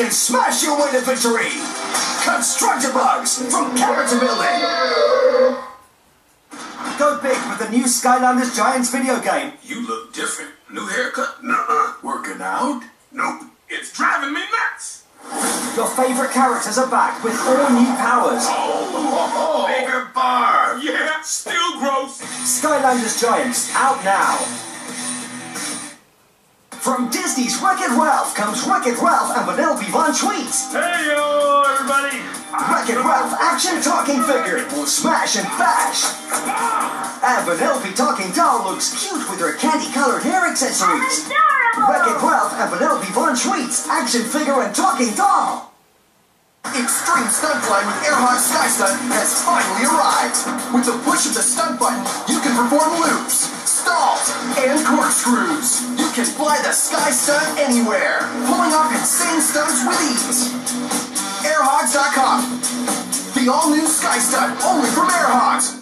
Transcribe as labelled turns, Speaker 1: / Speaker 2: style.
Speaker 1: and smash your way to victory. Constructor Bugs from character building. Go big with the new Skylanders Giants video game.
Speaker 2: You look different. New haircut? Nuh-uh. Working out? Nope. It's driving me nuts.
Speaker 1: Your favorite characters are back with all new powers.
Speaker 2: Oh, oh, oh. bigger bar. Yeah, still gross.
Speaker 1: Skylanders Giants out now. From Disney's Wreck-It Ralph comes Wreck-It Ralph and Vanellope Von Schweetz.
Speaker 2: Hey, yo, everybody.
Speaker 1: Wreck-It Ralph action talking figure will smash and bash. Ah! And Vanellope talking doll looks cute with her candy-colored hair accessories. Wreck-It Ralph and Vanellope Von Schweetz action figure and talking doll.
Speaker 3: Extreme Stunt Flying with Airhogs Sky Stunt has finally arrived. With the push of the stunt button, you can perform loops, stalls, and corkscrews. You can fly the Sky Stunt anywhere, pulling off insane stunts with ease. Airhogs.com. The all-new Sky Stunt, only from Airhogs.